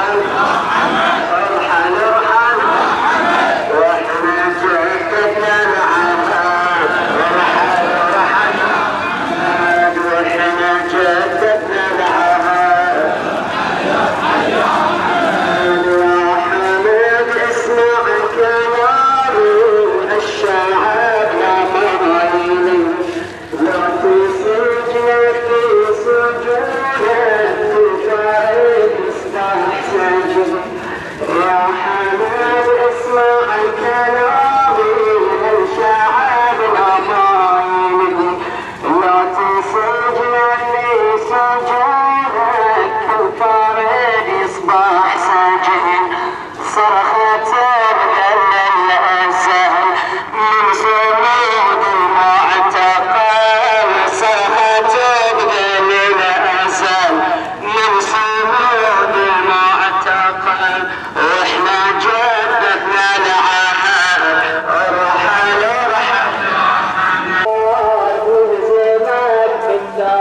claro.